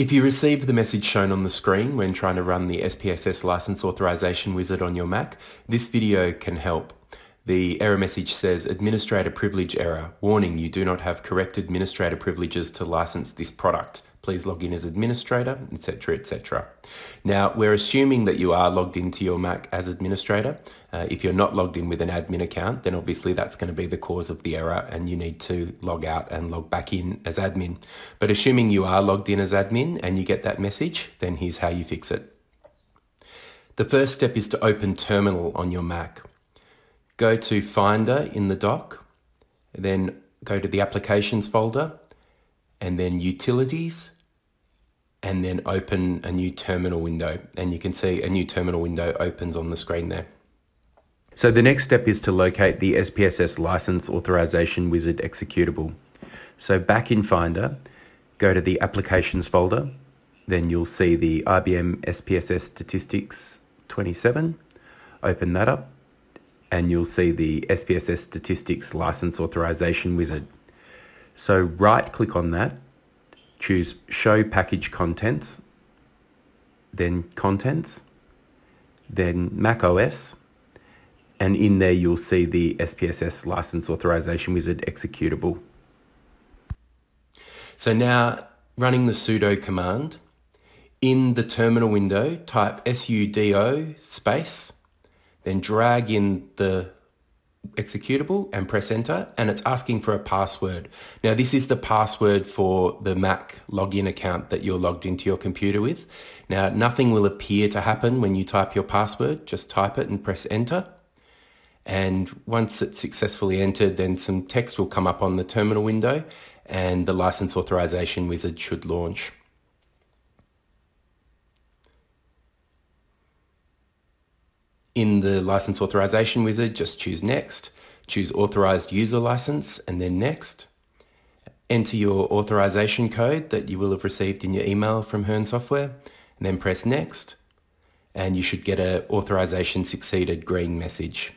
If you receive the message shown on the screen when trying to run the SPSS license authorization wizard on your Mac, this video can help. The error message says administrator privilege error. Warning, you do not have correct administrator privileges to license this product please log in as administrator, etc, etc. Now, we're assuming that you are logged into your Mac as administrator. Uh, if you're not logged in with an admin account, then obviously that's going to be the cause of the error and you need to log out and log back in as admin. But assuming you are logged in as admin and you get that message, then here's how you fix it. The first step is to open Terminal on your Mac. Go to Finder in the dock, then go to the Applications folder and then utilities and then open a new terminal window and you can see a new terminal window opens on the screen there. So the next step is to locate the SPSS license authorization wizard executable. So back in Finder, go to the applications folder, then you'll see the IBM SPSS statistics 27, open that up and you'll see the SPSS statistics license authorization wizard. So right click on that, choose show package contents, then contents, then Mac OS, and in there you'll see the SPSS license authorization wizard executable. So now running the sudo command, in the terminal window type sudo space, then drag in the executable and press enter and it's asking for a password. Now this is the password for the Mac login account that you're logged into your computer with. Now nothing will appear to happen when you type your password, just type it and press enter. And once it's successfully entered then some text will come up on the terminal window and the license authorization wizard should launch. In the license authorization wizard, just choose next, choose authorized user license and then next. Enter your authorization code that you will have received in your email from Hearne Software and then press next and you should get a authorization succeeded green message.